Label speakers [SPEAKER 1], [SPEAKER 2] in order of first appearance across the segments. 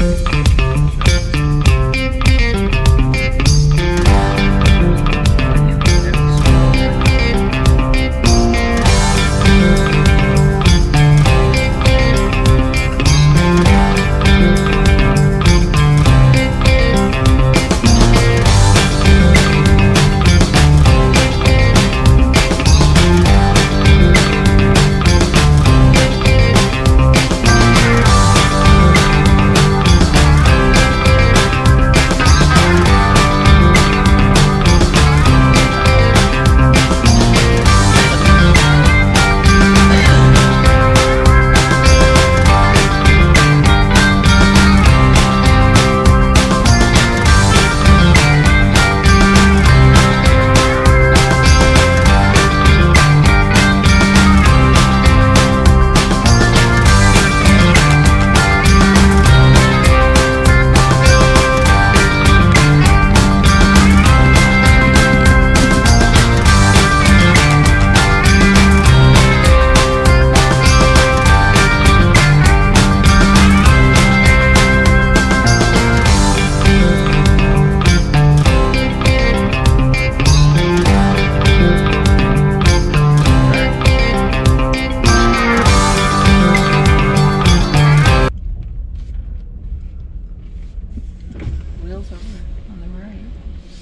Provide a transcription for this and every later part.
[SPEAKER 1] Wheels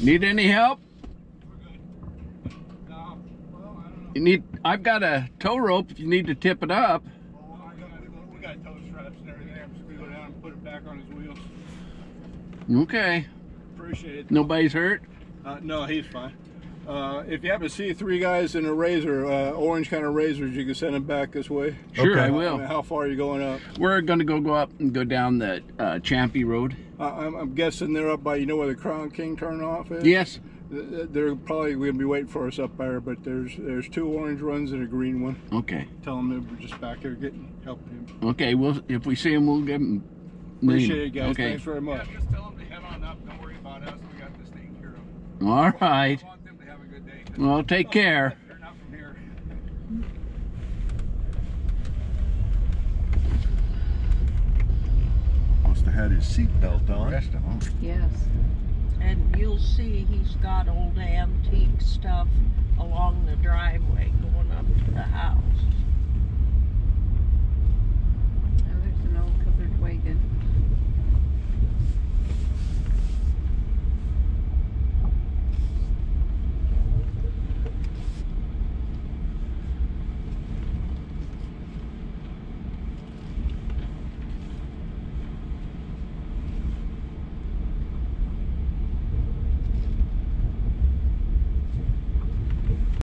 [SPEAKER 2] Need any help? You need. I've got a tow rope. If you need to tip it up.
[SPEAKER 3] We got tow straps and everything. I'm just go down and put it back on his wheels.
[SPEAKER 2] Okay.
[SPEAKER 3] Appreciate it.
[SPEAKER 2] Nobody's hurt.
[SPEAKER 3] Uh, no, he's fine. Uh, if you happen to see three guys in a razor, uh, orange kind of razors, you can send them back this way.
[SPEAKER 2] Sure,
[SPEAKER 4] Okay.
[SPEAKER 2] I
[SPEAKER 3] Uh,
[SPEAKER 2] will.
[SPEAKER 3] how far are you going up?
[SPEAKER 2] We're gonna go go up and go down the uh, Champie Road.
[SPEAKER 3] Uh, I'm, I'm guessing they're up by, you know where the Crown King turn off is?
[SPEAKER 2] Yes.
[SPEAKER 3] They're probably going to be waiting for us up there, but there's there's two orange ones and a green one.
[SPEAKER 2] Okay.
[SPEAKER 3] Tell them that we're just back there getting helping him.
[SPEAKER 2] Okay. Well, if we see him, we'll give him.
[SPEAKER 3] Appreciate it, guys.
[SPEAKER 2] Okay.
[SPEAKER 3] Thanks very much.
[SPEAKER 5] just tell them to head on up. Don't worry about us. We got this taken care of.
[SPEAKER 2] All right. Well, take care.
[SPEAKER 5] They're not from here.
[SPEAKER 4] Must have had his seatbelt on.
[SPEAKER 2] of them.
[SPEAKER 1] Yes.
[SPEAKER 6] And you'll see he's got old antique stuff along the driveway